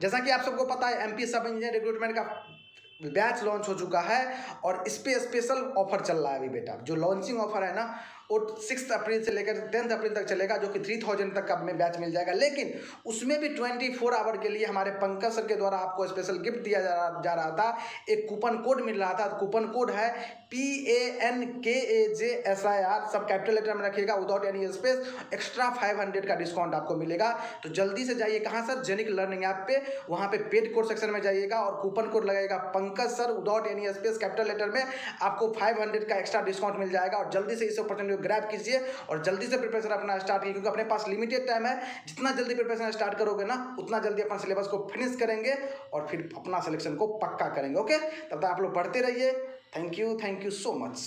जैसा कि आप सबको पता है एमपी सब इंजीनियर रिक्रूटमेंट का बैच लॉन्च हो चुका है और इस पर स्पेशल ऑफ़र चल रहा है अभी बेटा। जो लॉन्चिंग ऑफ़र है ना, वो सिक्स अप्रैल से लेकर टेंथ अप्रैल तक चलेगा, जो कि थ्री थाउज़ेंड तक का में बैच मिल जाएगा। लेकिन उसमें भी ट्वेंटी फोर आवर के लिए हमारे पंकज सर के द्वारा आपको स्पेशल गिफ्ट दिया जा रहा जा रहा था। एक कूपन कोड मिल रहा था। कूपन कोड है P A N K A J S I R सब कैपिटल लेटर में रखिएगा without any space extra five hundred का डिस्काउंट आपको मिलेगा। तो जल्दी से जाइए कहाँ सर जेनिक लर्निंग ऐप पे। वहाँ पे पेड कोड सेक्शन में जाइएगा और कूपन कोड लगाएगा Pankaj sir without any space capital letter में आपको फाइव हंड्रेड का एक्स्ट्रा डिस्काउंट मिल जाएगा और जल्दी से इस अपॉर्चुनिटी को ग्रैप कीजिए और जल्दी से प्रिपरेशन अपना स्टार्ट कीजिए, क्योंकि अपने पास लिमिटेड टाइम है। जितना जल्दी प्रिपरेशन स्टार्ट करोगे ना, उतना जल्दी अपना सिलेबस को फिनिश करेंगे और फिर अपना सिलेक्शन को पक्का करेंगे ओके तब तक आप लोग पढ़ते रहिए। Thank you thank you so much